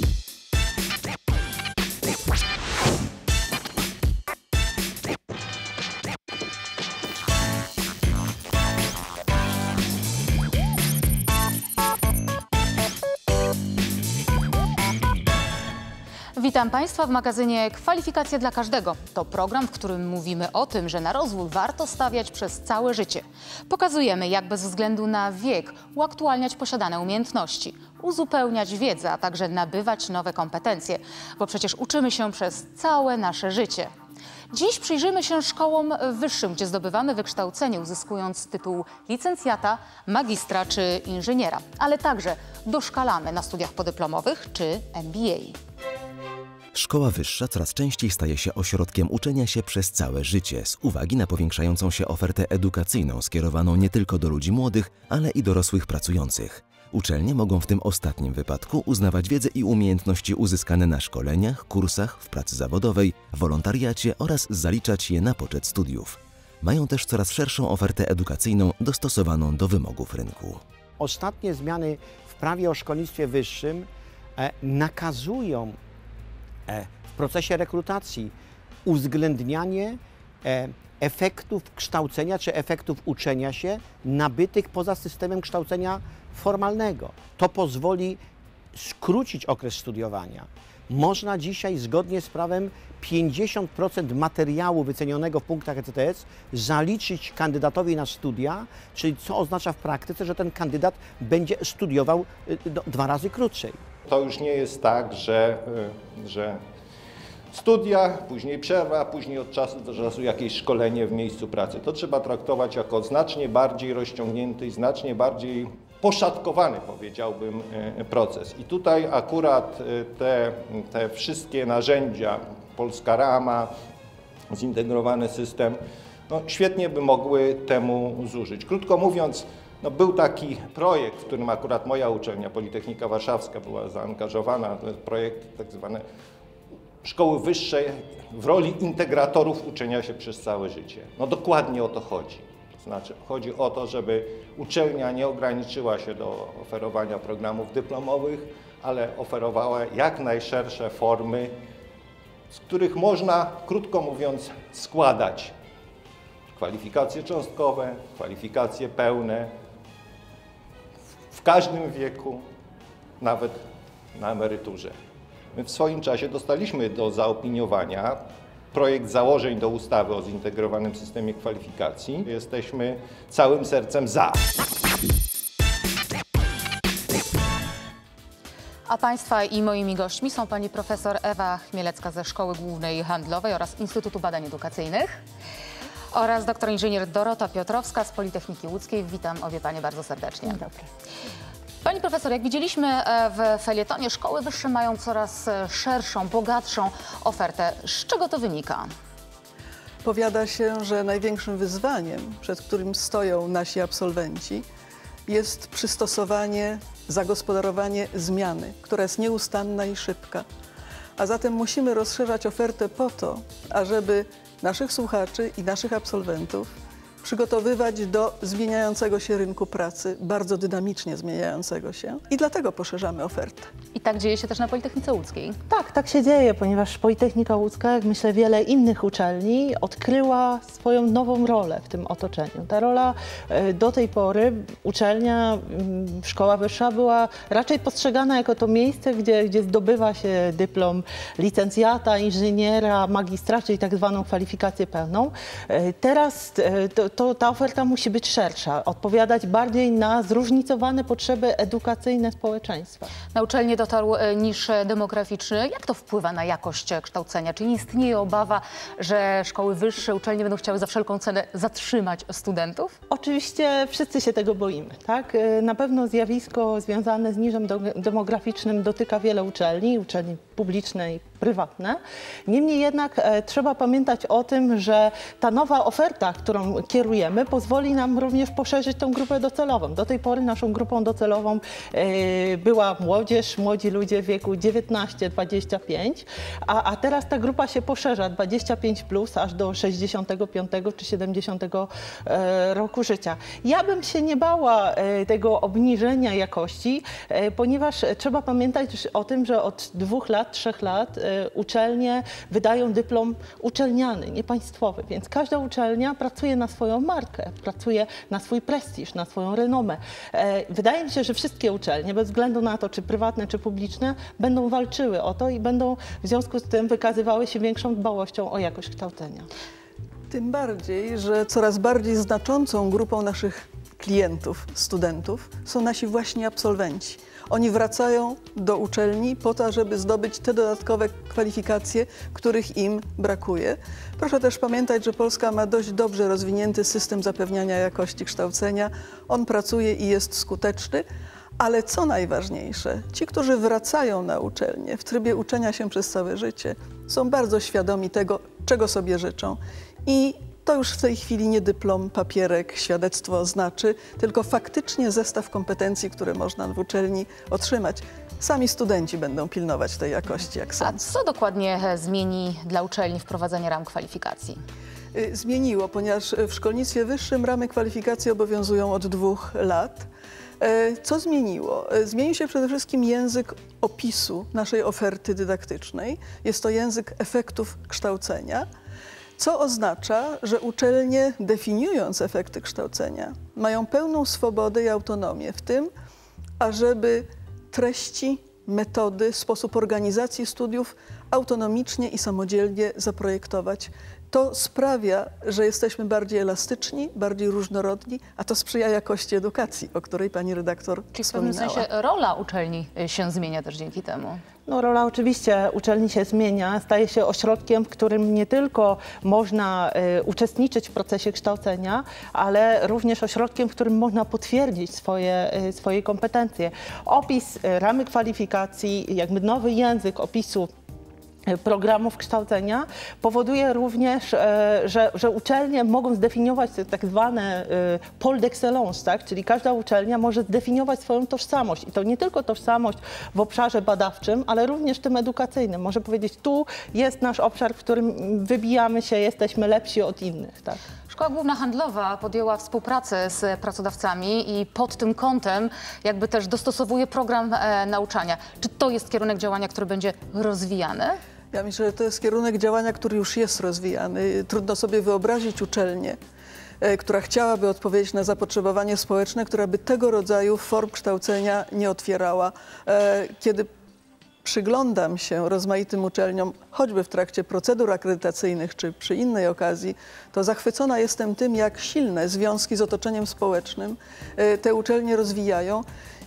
Merci. Witam Państwa w magazynie Kwalifikacje dla Każdego. To program, w którym mówimy o tym, że na rozwój warto stawiać przez całe życie. Pokazujemy, jak bez względu na wiek uaktualniać posiadane umiejętności, uzupełniać wiedzę, a także nabywać nowe kompetencje, bo przecież uczymy się przez całe nasze życie. Dziś przyjrzymy się szkołom wyższym, gdzie zdobywamy wykształcenie, uzyskując tytuł licencjata, magistra czy inżyniera, ale także doszkalamy na studiach podyplomowych czy MBA. Szkoła wyższa coraz częściej staje się ośrodkiem uczenia się przez całe życie z uwagi na powiększającą się ofertę edukacyjną skierowaną nie tylko do ludzi młodych, ale i dorosłych pracujących. Uczelnie mogą w tym ostatnim wypadku uznawać wiedzę i umiejętności uzyskane na szkoleniach, kursach, w pracy zawodowej, wolontariacie oraz zaliczać je na poczet studiów. Mają też coraz szerszą ofertę edukacyjną dostosowaną do wymogów rynku. Ostatnie zmiany w prawie o szkolnictwie wyższym e, nakazują w procesie rekrutacji uwzględnianie e, efektów kształcenia czy efektów uczenia się nabytych poza systemem kształcenia formalnego. To pozwoli skrócić okres studiowania. Można dzisiaj zgodnie z prawem 50% materiału wycenionego w punktach ECTS zaliczyć kandydatowi na studia, czyli co oznacza w praktyce, że ten kandydat będzie studiował y, no, dwa razy krócej. To już nie jest tak, że, y, że studia, później przerwa, później od czasu do czasu jakieś szkolenie w miejscu pracy. To trzeba traktować jako znacznie bardziej rozciągnięty i znacznie bardziej poszatkowany, powiedziałbym, y, proces. I tutaj akurat y, te, te wszystkie narzędzia, polska rama, zintegrowany system, no, świetnie by mogły temu zużyć. Krótko mówiąc, no, był taki projekt, w którym akurat moja uczelnia, Politechnika Warszawska, była zaangażowana, projekt tak zwany szkoły wyższej w roli integratorów uczenia się przez całe życie. No dokładnie o to chodzi. Znaczy chodzi o to, żeby uczelnia nie ograniczyła się do oferowania programów dyplomowych, ale oferowała jak najszersze formy, z których można, krótko mówiąc, składać kwalifikacje cząstkowe, kwalifikacje pełne w każdym wieku, nawet na emeryturze. My w swoim czasie dostaliśmy do zaopiniowania projekt założeń do ustawy o zintegrowanym systemie kwalifikacji. Jesteśmy całym sercem za. A Państwa i moimi gośćmi są Pani Profesor Ewa Chmielecka ze Szkoły Głównej Handlowej oraz Instytutu Badań Edukacyjnych oraz doktor inżynier Dorota Piotrowska z Politechniki Łódzkiej. Witam obie Panie bardzo serdecznie. Dzień dobry. Pani profesor, jak widzieliśmy e, w felietonie, szkoły wyższe mają coraz e, szerszą, bogatszą ofertę. Z czego to wynika? Powiada się, że największym wyzwaniem, przed którym stoją nasi absolwenci, jest przystosowanie, zagospodarowanie zmiany, która jest nieustanna i szybka. A zatem musimy rozszerzać ofertę po to, ażeby naszych słuchaczy i naszych absolwentów przygotowywać do zmieniającego się rynku pracy, bardzo dynamicznie zmieniającego się i dlatego poszerzamy ofertę. I tak dzieje się też na Politechnice Łódzkiej. Tak, tak się dzieje, ponieważ Politechnika Łódzka, jak myślę wiele innych uczelni, odkryła swoją nową rolę w tym otoczeniu. Ta rola e, do tej pory, uczelnia, mm, szkoła wyższa była raczej postrzegana jako to miejsce, gdzie, gdzie zdobywa się dyplom licencjata, inżyniera, magistra, czyli tak zwaną kwalifikację pełną. E, teraz e, to, to ta oferta musi być szersza, odpowiadać bardziej na zróżnicowane potrzeby edukacyjne społeczeństwa. Na uczelnię dotarł e, niż demograficzny. Jak to wpływa na jakość kształcenia? Czy nie istnieje obawa, że szkoły wyższe, uczelnie będą chciały za wszelką cenę zatrzymać studentów? Oczywiście wszyscy się tego boimy. Tak? E, na pewno zjawisko związane z niżem demograficznym dotyka wiele uczelni, uczelni publicznej, prywatne. Niemniej jednak e, trzeba pamiętać o tym, że ta nowa oferta, którą kierujemy, pozwoli nam również poszerzyć tą grupę docelową. Do tej pory naszą grupą docelową e, była młodzież, młodzi ludzie w wieku 19-25, a, a teraz ta grupa się poszerza 25 plus aż do 65 czy 70 e, roku życia. Ja bym się nie bała tego obniżenia jakości, ponieważ trzeba pamiętać o tym, że od dwóch lat, trzech lat uczelnie wydają dyplom uczelniany, nie państwowy, więc każda uczelnia pracuje na swoją markę, pracuje na swój prestiż, na swoją renomę. E, Wydaje mi się, że wszystkie uczelnie, bez względu na to, czy prywatne, czy publiczne, będą walczyły o to i będą w związku z tym wykazywały się większą dbałością o jakość kształcenia. Tym bardziej, że coraz bardziej znaczącą grupą naszych klientów, studentów są nasi właśnie absolwenci. Oni wracają do uczelni po to, żeby zdobyć te dodatkowe kwalifikacje, których im brakuje. Proszę też pamiętać, że Polska ma dość dobrze rozwinięty system zapewniania jakości kształcenia. On pracuje i jest skuteczny. Ale co najważniejsze, ci, którzy wracają na uczelnię w trybie uczenia się przez całe życie, są bardzo świadomi tego, czego sobie życzą. I to już w tej chwili nie dyplom, papierek, świadectwo znaczy, tylko faktycznie zestaw kompetencji, które można w uczelni otrzymać. Sami studenci będą pilnować tej jakości, jak A sądzę. co dokładnie e, zmieni dla uczelni wprowadzenie ram kwalifikacji? Y, zmieniło, ponieważ w szkolnictwie wyższym ramy kwalifikacji obowiązują od dwóch lat. E, Co zmieniło? E, Zmienił się przede wszystkim język opisu naszej oferty dydaktycznej. Jest to język efektów kształcenia, co oznacza, że uczelnie, definiując efekty kształcenia, mają pełną swobodę i autonomię w tym, ażeby treści, metody, sposób organizacji studiów autonomicznie i samodzielnie zaprojektować. To sprawia, że jesteśmy bardziej elastyczni, bardziej różnorodni, a to sprzyja jakości edukacji, o której pani redaktor Czyli w pewnym wspominała. sensie rola uczelni się zmienia też dzięki temu. No, rola oczywiście uczelni się zmienia, staje się ośrodkiem, w którym nie tylko można y, uczestniczyć w procesie kształcenia, ale również ośrodkiem, w którym można potwierdzić swoje, y, swoje kompetencje. Opis y, ramy kwalifikacji, jakby nowy język opisu programów kształcenia powoduje również, e, że, że uczelnie mogą zdefiniować tak zwane e, pole d'excellence, tak? czyli każda uczelnia może zdefiniować swoją tożsamość i to nie tylko tożsamość w obszarze badawczym, ale również tym edukacyjnym. Może powiedzieć, tu jest nasz obszar, w którym wybijamy się, jesteśmy lepsi od innych. Tak? Szkoła Główna Handlowa podjęła współpracę z pracodawcami i pod tym kątem jakby też dostosowuje program e, nauczania. Czy to jest kierunek działania, który będzie rozwijany? Ja myślę, że to jest kierunek działania, który już jest rozwijany. Trudno sobie wyobrazić uczelnię, e, która chciałaby odpowiedzieć na zapotrzebowanie społeczne, która by tego rodzaju form kształcenia nie otwierała. E, Kiedy przyglądam się rozmaitym uczelniom, choćby w trakcie procedur akredytacyjnych czy przy innej okazji, to zachwycona jestem tym, jak silne związki z otoczeniem społecznym e, te uczelnie rozwijają.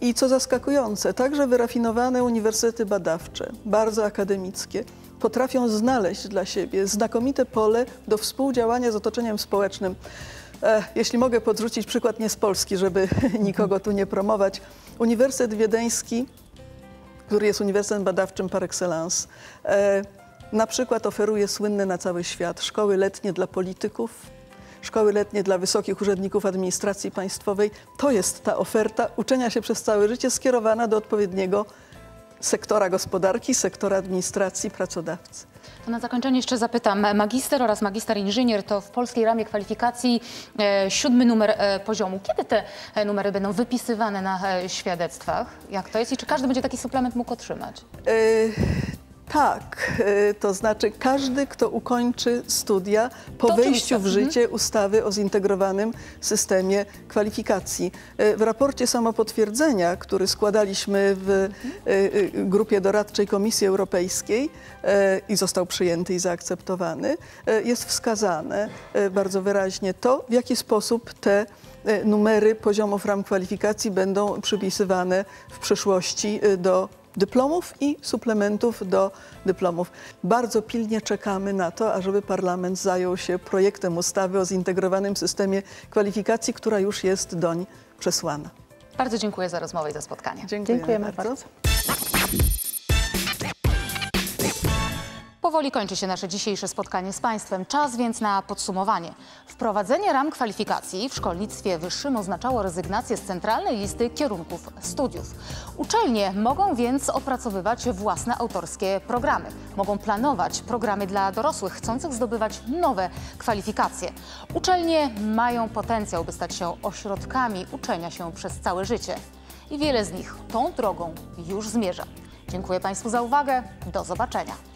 I co zaskakujące, także wyrafinowane uniwersytety badawcze, bardzo akademickie, potrafią znaleźć dla siebie znakomite pole do współdziałania z otoczeniem społecznym. E, jeśli mogę podrzucić przykład nie z Polski, żeby nikogo tu nie promować. Uniwersytet Wiedeński który jest uniwersytetem badawczym par excellence. E, na przykład oferuje słynne na cały świat szkoły letnie dla polityków, szkoły letnie dla wysokich urzędników administracji państwowej. To jest ta oferta uczenia się przez całe życie skierowana do odpowiedniego sektora gospodarki, sektora administracji, pracodawcy. To na zakończenie jeszcze zapytam. Magister oraz magister inżynier to w polskiej ramie kwalifikacji e, siódmy numer e, poziomu. Kiedy te e, numery będą wypisywane na e, świadectwach? Jak to jest i czy każdy będzie taki suplement mógł otrzymać? Tak, e, to znaczy każdy, kto ukończy studia po To wejściu w życie ustawy o zintegrowanym systemie kwalifikacji. E, W raporcie samopotwierdzenia, który składaliśmy w e, grupie doradczej Komisji Europejskiej i został przyjęty i zaakceptowany, jest wskazane bardzo wyraźnie to, w jaki sposób te numery poziomów ram kwalifikacji będą przypisywane w przyszłości do dyplomów i suplementów do dyplomów. Bardzo pilnie czekamy na to, ażeby parlament zajął się projektem ustawy o zintegrowanym systemie kwalifikacji, która już jest doń przesłana. Bardzo dziękuję za rozmowę i za spotkanie. Dziękujemy, Dziękujemy bardzo. bardzo. Powoli kończy się nasze dzisiejsze spotkanie z Państwem. Czas więc na podsumowanie. Wprowadzenie ram kwalifikacji w szkolnictwie wyższym oznaczało rezygnację z centralnej listy kierunków studiów. Uczelnie mogą więc opracowywać własne autorskie programy. Mogą planować programy dla dorosłych chcących zdobywać nowe kwalifikacje. Uczelnie mają potencjał, by stać się ośrodkami uczenia się przez całe życie. I wiele z nich tą drogą już zmierza. Dziękuję Państwu za uwagę. Do zobaczenia.